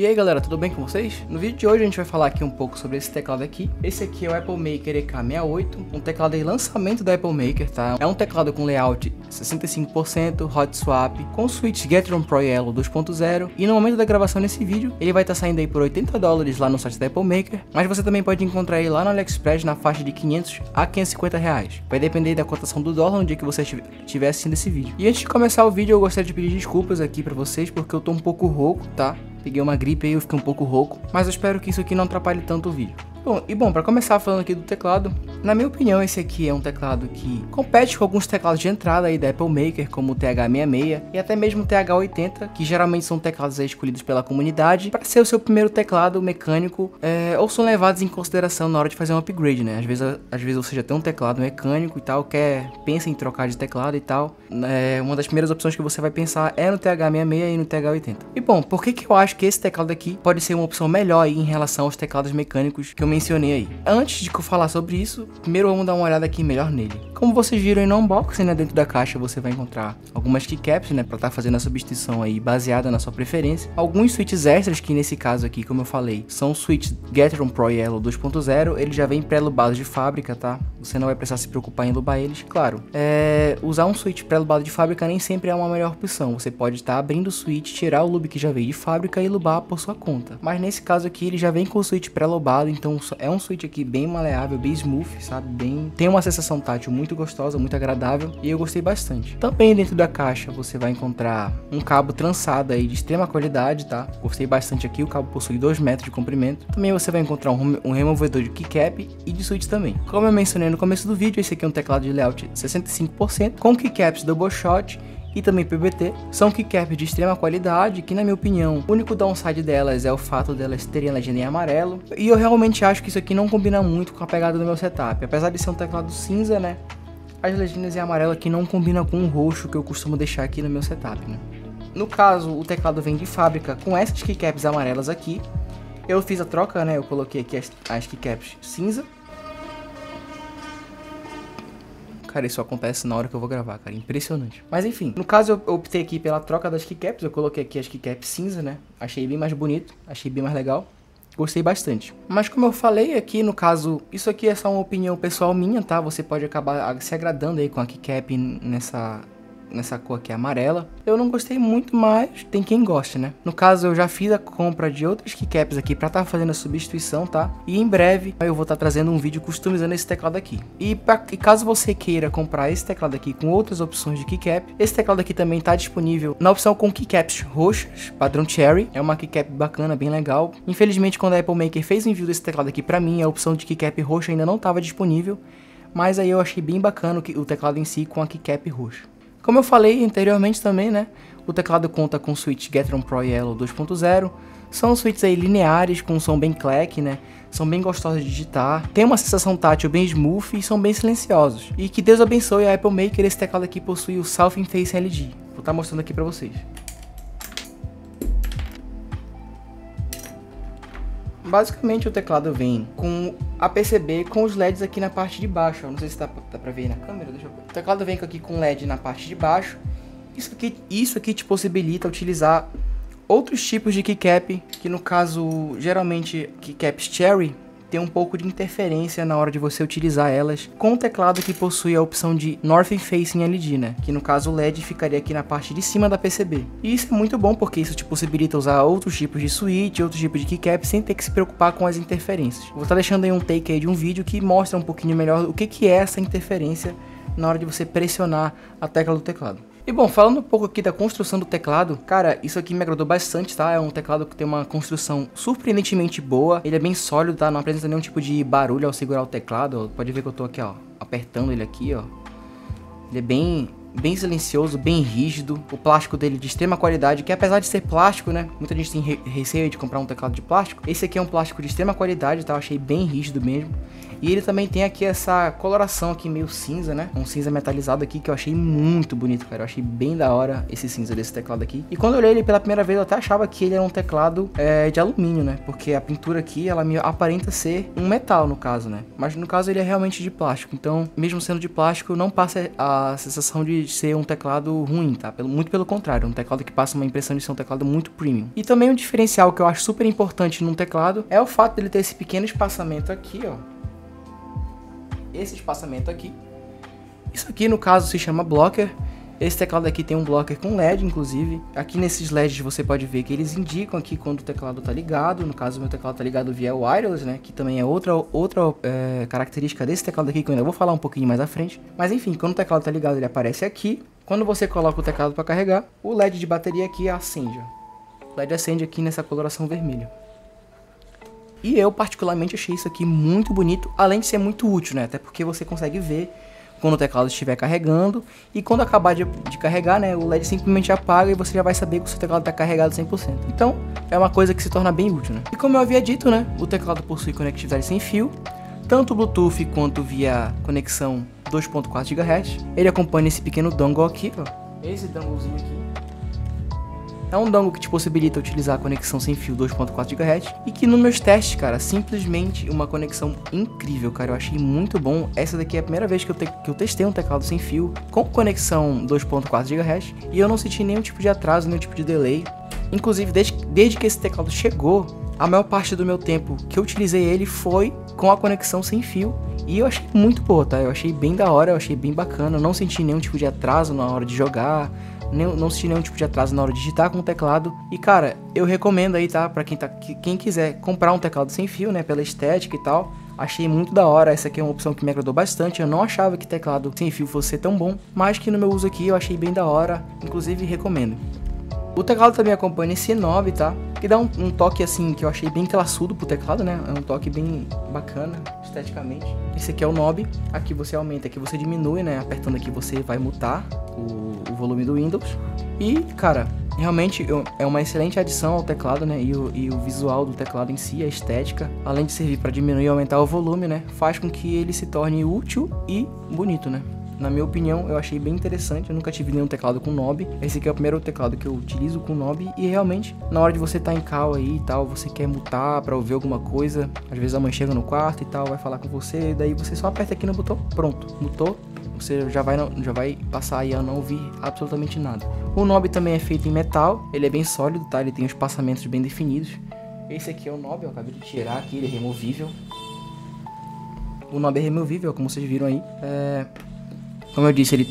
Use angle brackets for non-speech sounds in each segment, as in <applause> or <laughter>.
E aí galera, tudo bem com vocês? No vídeo de hoje a gente vai falar aqui um pouco sobre esse teclado aqui. Esse aqui é o Apple Maker EK68, um teclado de lançamento da Apple Maker, tá? É um teclado com layout 65%, hot swap, com switch Getron Pro Yellow 2.0 e no momento da gravação desse vídeo ele vai estar tá saindo aí por 80 dólares lá no site da Apple Maker, mas você também pode encontrar ele lá no AliExpress na faixa de 500 a 550 reais. Vai depender da cotação do dólar no dia que você estiver assistindo esse vídeo. E antes de começar o vídeo eu gostaria de pedir desculpas aqui para vocês porque eu tô um pouco rouco, tá? Peguei uma gripe aí, eu fiquei um pouco rouco, mas eu espero que isso aqui não atrapalhe tanto o vídeo. Bom, e bom, para começar falando aqui do teclado, na minha opinião, esse aqui é um teclado que compete com alguns teclados de entrada aí da Apple Maker, como o TH66 e até mesmo o TH80, que geralmente são teclados escolhidos pela comunidade para ser o seu primeiro teclado mecânico, é, ou são levados em consideração na hora de fazer um upgrade, né? Às vezes, às vezes você já tem um teclado mecânico e tal, quer pensa em trocar de teclado e tal, é, uma das primeiras opções que você vai pensar é no TH66 e no TH80. E bom, por que que eu acho que esse teclado aqui pode ser uma opção melhor em relação aos teclados mecânicos que eu mencionei aí. Antes de eu falar sobre isso, primeiro vamos dar uma olhada aqui melhor nele. Como vocês viram aí no unboxing, né, dentro da caixa você vai encontrar algumas keycaps, né, para estar tá fazendo a substituição aí baseada na sua preferência. Alguns switches extras que nesse caso aqui, como eu falei, são switch Gateron Pro Yellow 2.0, ele já vem pré-lubado de fábrica, tá? Você não vai precisar se preocupar em lubar eles. Claro, é... usar um switch pré-lubado de fábrica nem sempre é uma melhor opção. Você pode estar tá abrindo o switch, tirar o lube que já veio de fábrica e lubar por sua conta. Mas nesse caso aqui ele já vem com o switch pré-lubado, então é um switch aqui bem maleável, bem smooth, sabe? Bem... Tem uma sensação tátil muito gostosa, muito agradável e eu gostei bastante. Também dentro da caixa você vai encontrar um cabo trançado aí de extrema qualidade, tá? Gostei bastante aqui, o cabo possui 2 metros de comprimento. Também você vai encontrar um, um removedor de keycap e de switch também. Como eu mencionei no começo do vídeo, esse aqui é um teclado de layout 65% com keycaps double shot e também PBT. São keycaps de extrema qualidade, que na minha opinião, o único downside delas é o fato delas terem legenda em amarelo. E eu realmente acho que isso aqui não combina muito com a pegada do meu setup. Apesar de ser um teclado cinza, né? As legendas em amarelo aqui não combinam com o roxo que eu costumo deixar aqui no meu setup, né? No caso, o teclado vem de fábrica com essas keycaps amarelas aqui. Eu fiz a troca, né? Eu coloquei aqui as, as keycaps cinza Cara, isso acontece na hora que eu vou gravar, cara. Impressionante. Mas enfim, no caso eu optei aqui pela troca das keycaps. Eu coloquei aqui as keycaps cinza, né? Achei bem mais bonito, achei bem mais legal. Gostei bastante. Mas como eu falei aqui, no caso, isso aqui é só uma opinião pessoal minha, tá? Você pode acabar se agradando aí com a keycap nessa nessa cor aqui amarela. Eu não gostei muito, mas tem quem goste, né? No caso, eu já fiz a compra de outras keycaps aqui para estar tá fazendo a substituição, tá? E em breve eu vou estar tá trazendo um vídeo customizando esse teclado aqui. E, pra, e caso você queira comprar esse teclado aqui com outras opções de keycap, esse teclado aqui também está disponível na opção com keycaps roxas, padrão Cherry. É uma keycap bacana, bem legal. Infelizmente, quando a Apple Maker fez o envio desse teclado aqui para mim, a opção de keycap roxa ainda não estava disponível. Mas aí eu achei bem bacana o teclado em si com a keycap roxa. Como eu falei anteriormente também, né? O teclado conta com switch Getron Pro Yellow 2.0. São switches aí lineares, com um som bem clack, né? São bem gostosos de digitar. Tem uma sensação tátil bem smooth e são bem silenciosos. E que Deus abençoe a Apple Maker, esse teclado aqui possui o Southern Face LG. Vou estar tá mostrando aqui para vocês. Basicamente o teclado vem com a PCB com os LEDs aqui na parte de baixo. Não sei se dá, dá pra ver aí na câmera, deixa eu ver. O teclado vem aqui com LED na parte de baixo. Isso aqui, isso aqui te possibilita utilizar outros tipos de keycap, que no caso, geralmente keycaps Cherry, tem um pouco de interferência na hora de você utilizar elas com o teclado que possui a opção de North Facing LED, né? Que no caso o LED ficaria aqui na parte de cima da PCB. E isso é muito bom porque isso te possibilita usar outros tipos de switch, outros tipos de keycap sem ter que se preocupar com as interferências. Vou estar deixando aí um take aí de um vídeo que mostra um pouquinho melhor o que, que é essa interferência na hora de você pressionar a tecla do teclado. E bom, falando um pouco aqui da construção do teclado, cara, isso aqui me agradou bastante, tá? É um teclado que tem uma construção surpreendentemente boa, ele é bem sólido, tá? Não apresenta nenhum tipo de barulho ao segurar o teclado, pode ver que eu tô aqui, ó, apertando ele aqui, ó. Ele é bem, bem silencioso, bem rígido, o plástico dele de extrema qualidade, que apesar de ser plástico, né, muita gente tem receio de comprar um teclado de plástico, esse aqui é um plástico de extrema qualidade, tá? Eu achei bem rígido mesmo. E ele também tem aqui essa coloração aqui meio cinza, né? Um cinza metalizado aqui que eu achei muito bonito, cara. Eu achei bem da hora esse cinza desse teclado aqui. E quando eu olhei ele pela primeira vez, eu até achava que ele era um teclado é, de alumínio, né? Porque a pintura aqui, ela me aparenta ser um metal, no caso, né? Mas no caso ele é realmente de plástico. Então, mesmo sendo de plástico, não passa a sensação de de ser um teclado ruim, tá? Muito pelo contrário, um teclado que passa uma impressão de ser um teclado muito premium. E também um diferencial que eu acho super importante num teclado é o fato dele ter esse pequeno espaçamento aqui, ó. Esse espaçamento aqui. Isso aqui no caso se chama blocker esse teclado aqui tem um blocker com LED, inclusive. Aqui nesses LEDs você pode ver que eles indicam aqui quando o teclado está ligado. No caso, meu teclado está ligado via wireless, né? Que também é outra, outra é, característica desse teclado aqui que eu ainda vou falar um pouquinho mais à frente. Mas enfim, quando o teclado está ligado, ele aparece aqui. Quando você coloca o teclado para carregar, o LED de bateria aqui acende. O LED acende aqui nessa coloração vermelha. E eu particularmente achei isso aqui muito bonito, além de ser muito útil, né? Até porque você consegue ver quando o teclado estiver carregando. E quando acabar de, de, carregar, né, o LED simplesmente apaga e você já vai saber que o seu teclado está carregado 100%. Então, é uma coisa que se torna bem útil, né? E como eu havia dito, né, o teclado possui conectividade sem fio, tanto Bluetooth quanto via conexão 2.4 GHz. Ele acompanha esse pequeno dongle aqui, ó. Esse donglezinho aqui é um dongle que te possibilita utilizar a conexão sem fio 2.4 GHz e que nos meus testes, cara, simplesmente uma conexão incrível, cara. Eu achei muito bom. Essa daqui é a primeira vez que eu, que eu testei um teclado sem fio com conexão 2.4 GHz e eu não senti nenhum tipo de atraso, nenhum tipo de delay. Inclusive, desde, desde que esse teclado chegou, a maior parte do meu tempo que eu utilizei ele foi com a conexão sem fio. E eu achei muito boa, tá? Eu achei bem da hora, eu achei bem bacana. Eu não senti nenhum tipo de atraso na hora de jogar nem, não senti nenhum tipo de atraso na hora de digitar com o teclado. E cara, eu recomendo aí, tá? Pra quem, tá, quem quiser comprar um teclado sem fio, né? Pela estética e tal. Achei muito da hora, essa aqui é uma opção que me agradou bastante. Eu não achava que teclado sem fio fosse tão bom, mas que no meu uso aqui eu achei bem da hora, inclusive recomendo. O teclado também acompanha esse 9, tá? Que dá um, um, toque assim que eu achei bem classudo pro teclado, né? É um toque bem bacana esteticamente. Esse aqui é o knob, aqui você aumenta, aqui você diminui, né? Apertando aqui você vai mutar o, o volume do Windows. E, cara, realmente é uma excelente adição ao teclado, né? E o, e o visual do teclado em si, a estética, além de servir para diminuir e aumentar o volume, né? Faz com que ele se torne útil e bonito, né? Na minha opinião, eu achei bem interessante. Eu nunca tive nenhum teclado com knob. Esse aqui é o primeiro teclado que eu utilizo com knob. E realmente, na hora de você estar tá em cal aí e tal, você quer mutar para ouvir alguma coisa. Às vezes a mãe chega no quarto e tal, vai falar com você. Daí você só aperta aqui no botão, pronto, mutou. Você já vai, já vai passar aí a não ouvir absolutamente nada. O knob também é feito em metal. Ele é bem sólido, tá? Ele tem os passamentos bem definidos. Esse aqui é o knob, eu acabei de tirar aqui, ele é removível. O knob é removível, como vocês viram aí. É... Como eu disse, ele,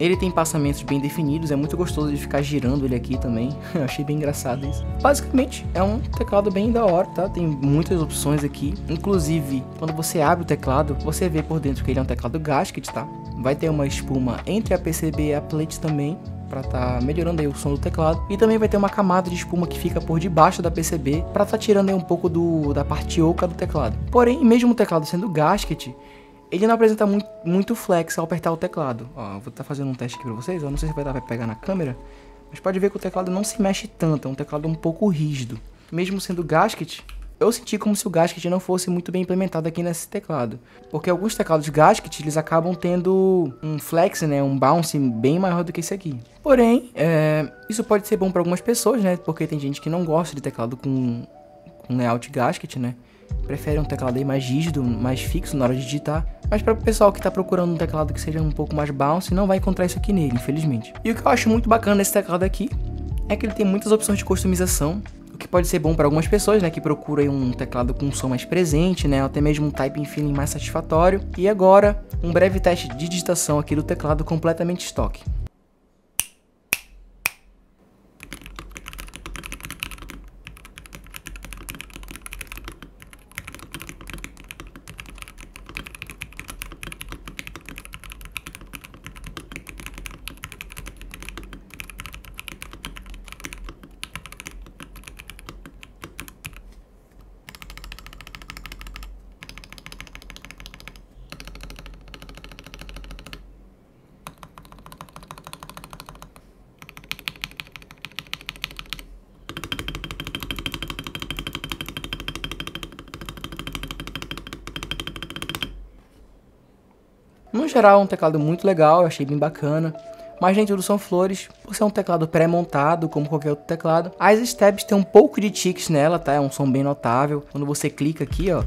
ele tem passamentos bem definidos, é muito gostoso de ficar girando ele aqui também. <laughs> eu achei bem engraçado isso. Basicamente, é um teclado bem da hora, tá? Tem muitas opções aqui. Inclusive, quando você abre o teclado, você vê por dentro que ele é um teclado gasket, tá? Vai ter uma espuma entre a PCB e a plate também, para estar tá melhorando aí o som do teclado. E também vai ter uma camada de espuma que fica por debaixo da PCB para estar tá tirando aí um pouco do, da parte oca do teclado. Porém, mesmo o teclado sendo gasket, ele não apresenta muito, muito flex ao apertar o teclado. Ó, vou estar tá fazendo um teste aqui para vocês. Eu não sei se vai dar para pegar na câmera, mas pode ver que o teclado não se mexe tanto. É um teclado um pouco rígido. Mesmo sendo gasket, eu senti como se o gasket não fosse muito bem implementado aqui nesse teclado. Porque alguns teclados gasket, eles acabam tendo um flex, né, um bounce bem maior do que esse aqui. Porém, é, isso pode ser bom para algumas pessoas, né, porque tem gente que não gosta de teclado com, com layout gasket, né prefere um teclado aí mais rígido, mais fixo na hora de digitar. Mas para o pessoal que está procurando um teclado que seja um pouco mais bounce, não vai encontrar isso aqui nele, infelizmente. E o que eu acho muito bacana nesse teclado aqui é que ele tem muitas opções de customização, o que pode ser bom para algumas pessoas, né, que procuram um teclado com um som mais presente, né, ou até mesmo um typing feeling mais satisfatório. E agora, um breve teste de digitação aqui do teclado completamente estoque. No geral, é um teclado muito legal, eu achei bem bacana. Mas nem tudo são flores, por ser um teclado pré-montado, como qualquer outro teclado. As stabs tem um pouco de ticks nela, tá? É um som bem notável. Quando você clica aqui, ó,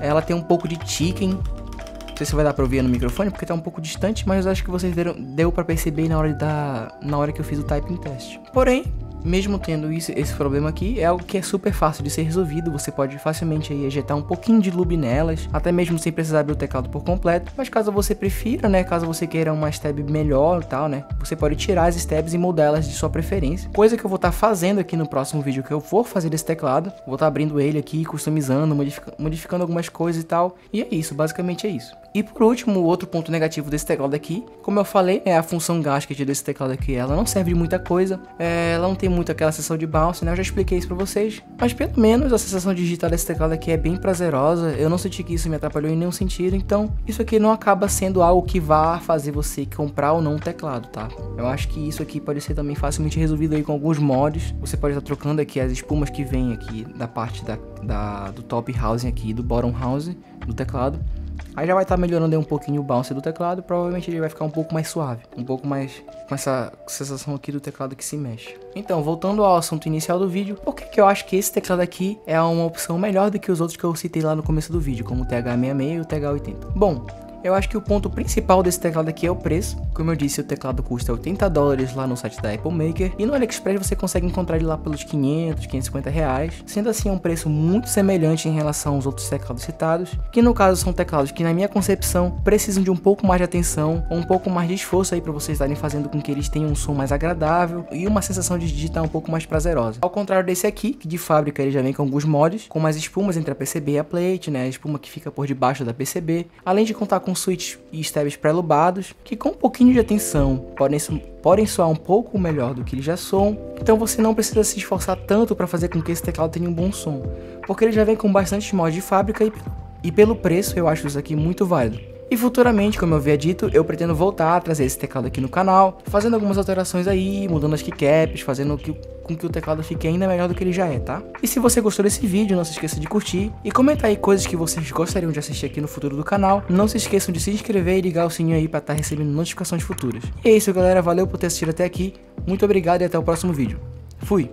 ela tem um pouco de ticking. Não sei se vai dar pra ouvir no microfone, porque tá um pouco distante, mas eu acho que vocês deram, deu pra perceber na hora, da, na hora que eu fiz o typing test. Porém, mesmo tendo isso, esse problema aqui, é algo que é super fácil de ser resolvido. Você pode facilmente aí ejetar um pouquinho de lube nelas, até mesmo sem precisar abrir o teclado por completo. Mas caso você prefira, né, caso você queira uma stab melhor e tal, né, você pode tirar as stabs e modelas de sua preferência. Coisa que eu vou estar tá fazendo aqui no próximo vídeo que eu for fazer desse teclado. Vou estar tá abrindo ele aqui, customizando, modific modificando algumas coisas e tal. E é isso, basicamente é isso. E por último, outro ponto negativo desse teclado aqui, como eu falei, é a função gasket desse teclado aqui. Ela não serve de muita coisa, é, ela não tem muito aquela sensação de bounce, né? Eu já expliquei isso pra vocês. Mas pelo menos a sensação de digitar desse teclado aqui é bem prazerosa. Eu não senti que isso me atrapalhou em nenhum sentido. Então, isso aqui não acaba sendo algo que vá fazer você comprar ou não um teclado, tá? Eu acho que isso aqui pode ser também facilmente resolvido aí com alguns mods. Você pode estar trocando aqui as espumas que vem aqui da parte da, da do top housing aqui, do bottom housing do teclado. Aí já vai estar tá melhorando um pouquinho o bounce do teclado, provavelmente ele vai ficar um pouco mais suave, um pouco mais com essa sensação aqui do teclado que se mexe. Então, voltando ao assunto inicial do vídeo, por que, que eu acho que esse teclado aqui é uma opção melhor do que os outros que eu citei lá no começo do vídeo, como o TH66 e o TH80? Bom, eu acho que o ponto principal desse teclado aqui é o preço. Como eu disse, o teclado custa 80 dólares lá no site da Apple Maker. E no AliExpress você consegue encontrar ele lá pelos 500, 550 reais. Sendo assim, é um preço muito semelhante em relação aos outros teclados citados. Que no caso são teclados que, na minha concepção, precisam de um pouco mais de atenção. Ou um pouco mais de esforço aí para vocês estarem fazendo com que eles tenham um som mais agradável. E uma sensação de digitar um pouco mais prazerosa. Ao contrário desse aqui, que de fábrica ele já vem com alguns mods. Com mais espumas entre a PCB e a plate, né? A espuma que fica por debaixo da PCB. Além de contar com switches e stabs pré-lubados, que com um pouquinho de atenção podem, podem soar um pouco melhor do que eles já soam, então você não precisa se esforçar tanto para fazer com que esse teclado tenha um bom som, porque ele já vem com bastante mods de fábrica e, e pelo preço eu acho isso aqui muito válido. E futuramente, como eu havia dito, eu pretendo voltar a trazer esse teclado aqui no canal, fazendo algumas alterações aí, mudando as keycaps, fazendo que, com que o teclado fique ainda melhor do que ele já é, tá? E se você gostou desse vídeo, não se esqueça de curtir e comentar aí coisas que vocês gostariam de assistir aqui no futuro do canal. Não se esqueçam de se inscrever e ligar o sininho aí para estar tá recebendo notificações futuras. E é isso, galera. Valeu por ter assistido até aqui. Muito obrigado e até o próximo vídeo. Fui!